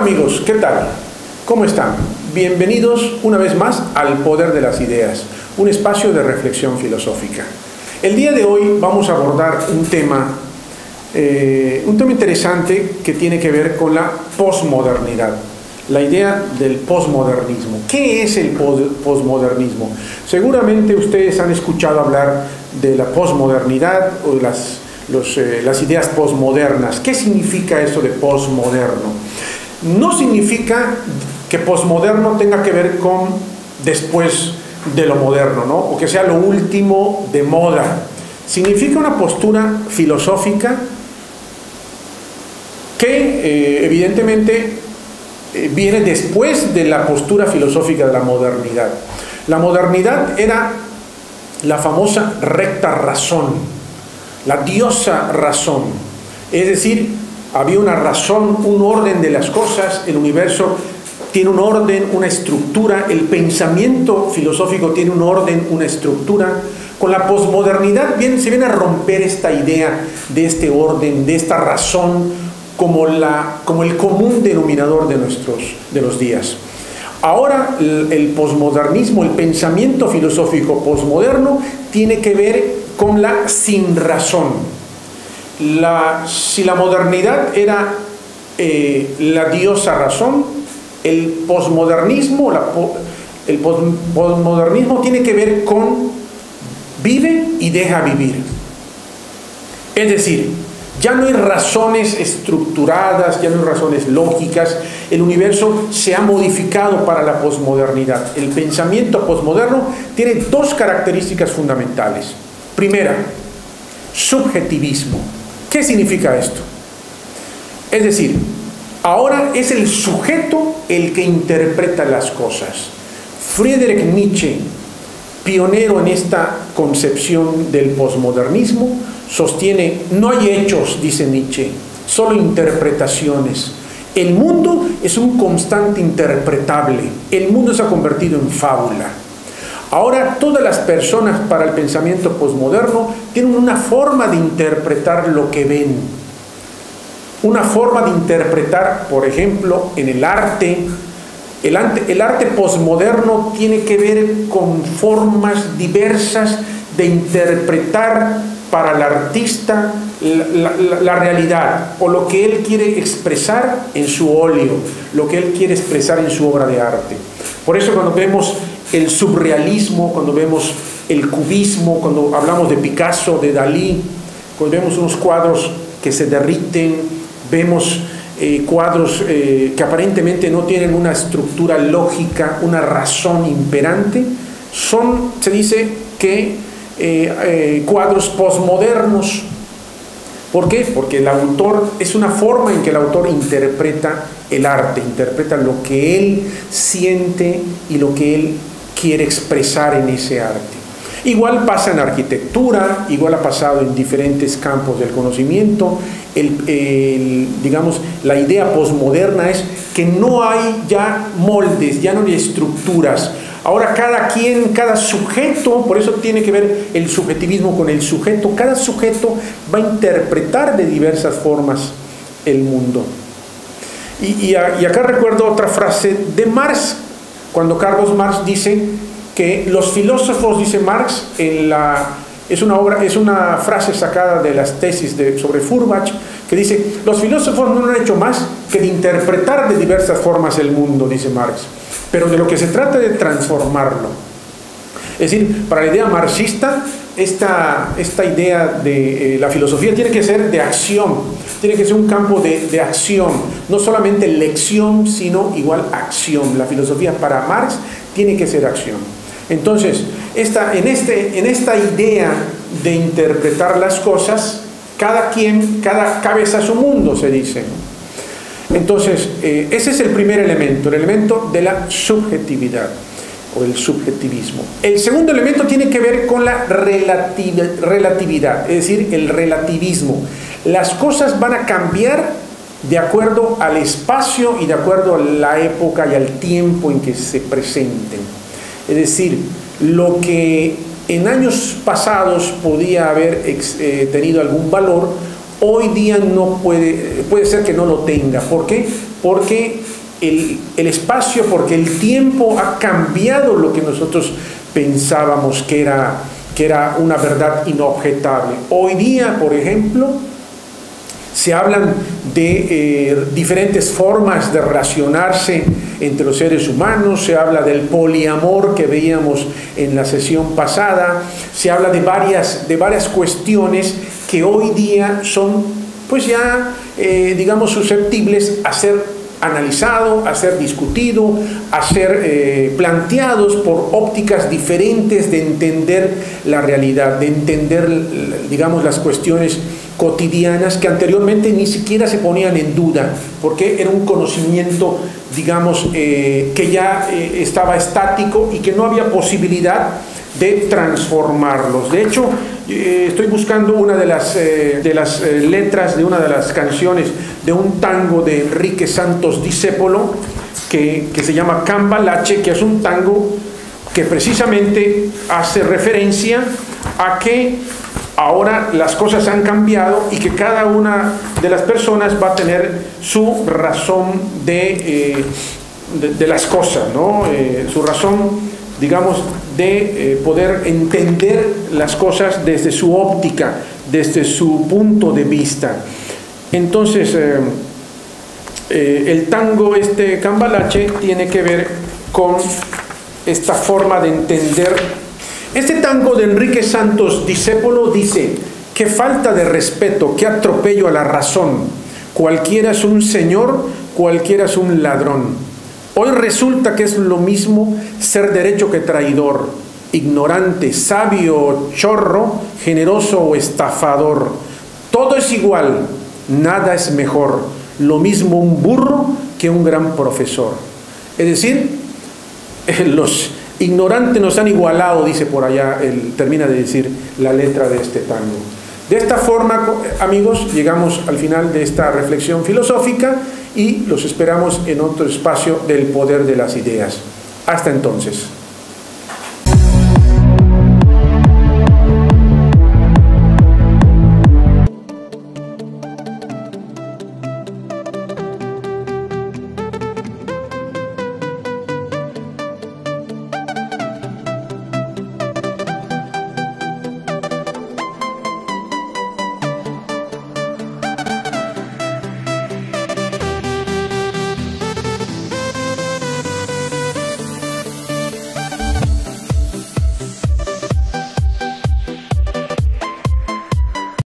Amigos, ¿qué tal? ¿Cómo están? Bienvenidos una vez más al Poder de las Ideas, un espacio de reflexión filosófica. El día de hoy vamos a abordar un tema, eh, un tema interesante que tiene que ver con la posmodernidad, la idea del posmodernismo. ¿Qué es el posmodernismo? Seguramente ustedes han escuchado hablar de la posmodernidad o las, eh, las ideas posmodernas. ¿Qué significa eso de posmoderno? No significa que posmoderno tenga que ver con después de lo moderno, ¿no? o que sea lo último de moda. Significa una postura filosófica que eh, evidentemente eh, viene después de la postura filosófica de la modernidad. La modernidad era la famosa recta razón, la diosa razón. Es decir, había una razón, un orden de las cosas, el universo tiene un orden, una estructura, el pensamiento filosófico tiene un orden, una estructura. Con la posmodernidad se viene a romper esta idea de este orden, de esta razón, como, el común denominador de, nuestros, de los días. Ahora el, posmodernismo, el pensamiento filosófico posmoderno, tiene que ver con la sin razón. La, si la modernidad era eh, la diosa razón, el posmodernismo, el posmodernismo tiene que ver con vive y deja vivir. Es decir, ya no hay razones estructuradas, ya no hay razones lógicas. El universo se ha modificado para la posmodernidad. El pensamiento posmoderno tiene dos características fundamentales. Primera, subjetivismo. ¿Qué significa esto? Es decir, ahora es el sujeto el que interpreta las cosas. Friedrich Nietzsche, pionero en esta concepción del posmodernismo, sostiene, no hay hechos, dice Nietzsche, solo interpretaciones. El mundo es un constante interpretable, el mundo se ha convertido en fábula. Ahora todas las personas para el pensamiento posmoderno tienen una forma de interpretar lo que ven, una forma de interpretar, por ejemplo, en el arte, el, arte posmoderno tiene que ver con formas diversas de interpretar para el artista la, realidad o lo que él quiere expresar en su óleo, lo que él quiere expresar en su obra de arte. Por eso cuando vemos el surrealismo, cuando vemos el cubismo, cuando hablamos de Picasso, de Dalí, cuando vemos unos cuadros que se derriten, vemos eh, cuadros eh, que aparentemente no tienen una estructura lógica, una razón imperante, son, se dice que eh, cuadros posmodernos. ¿Por qué? Porque el autor es una forma en que el autor interpreta el arte, interpreta lo que él siente y lo que él quiere expresar en ese arte. Igual pasa en arquitectura, igual ha pasado en diferentes campos del conocimiento. digamos, la idea posmoderna es que no hay ya moldes, ya no hay estructuras, Ahora cada quien, cada sujeto, por eso tiene que ver el subjetivismo con el sujeto, cada sujeto va a interpretar de diversas formas el mundo. Y, acá recuerdo otra frase de Marx, cuando Carlos Marx dice que los filósofos, dice Marx, en la, es, una obra, es una frase sacada de las tesis de, sobre Feuerbach, que dice, los filósofos no han hecho más que de interpretar de diversas formas el mundo, dice Marx pero de lo que se trata de transformarlo. Es decir, para la idea marxista, esta, esta idea de eh, la filosofía tiene que ser de acción, tiene que ser un campo de, acción, no solamente lección, sino igual acción. La filosofía para Marx tiene que ser acción. Entonces, esta, en, este, en esta idea de interpretar las cosas, cada quien, cada cabeza su mundo, se dice. Entonces, eh, ese es el primer elemento, el elemento de la subjetividad o el subjetivismo. El segundo elemento tiene que ver con la relatividad, es decir, el relativismo. Las cosas van a cambiar de acuerdo al espacio y de acuerdo a la época y al tiempo en que se presenten. Es decir, lo que en años pasados podía haber eh, tenido algún valor, hoy día no puede, puede ser que no lo tenga. ¿Por qué? Porque el, el espacio porque el tiempo ha cambiado lo que nosotros pensábamos que era, que era una verdad inobjetable. Hoy día, por ejemplo, se hablan de eh, diferentes formas de relacionarse entre los seres humanos, se habla del poliamor que veíamos en la sesión pasada, se habla de varias, de varias cuestiones que hoy día son pues ya, eh, digamos, susceptibles a ser analizado, a ser discutido, a ser eh, planteados por ópticas diferentes de entender la realidad, de entender, digamos, las cuestiones cotidianas que anteriormente ni siquiera se ponían en duda, porque era un conocimiento, digamos, eh, que ya eh, estaba estático y que no había posibilidad de transformarlos. De hecho, eh, estoy buscando una de las, de las letras de una de las canciones de un tango de Enrique Santos Discépolo que, que se llama Cambalache, que es un tango que precisamente hace referencia a que ahora las cosas han cambiado y que cada una de las personas va a tener su razón de, de, las cosas, ¿no? su razón, digamos, de eh, poder entender las cosas desde su óptica, desde su punto de vista. Entonces, eh, eh, el tango este cambalache tiene que ver con esta forma de entender. Este tango de Enrique Santos Discépolo dice, qué falta de respeto, qué atropello a la razón, cualquiera es un señor, cualquiera es un ladrón. Hoy resulta que es lo mismo ser derecho que traidor, ignorante, sabio, chorro, generoso o estafador. Todo es igual, nada es mejor. Lo mismo un burro que un gran profesor. Es decir, los ignorantes nos han igualado, dice por allá, él termina de decir la letra de este tango. De esta forma, amigos, llegamos al final de esta reflexión filosófica y los esperamos en otro espacio del poder de las ideas. Hasta entonces.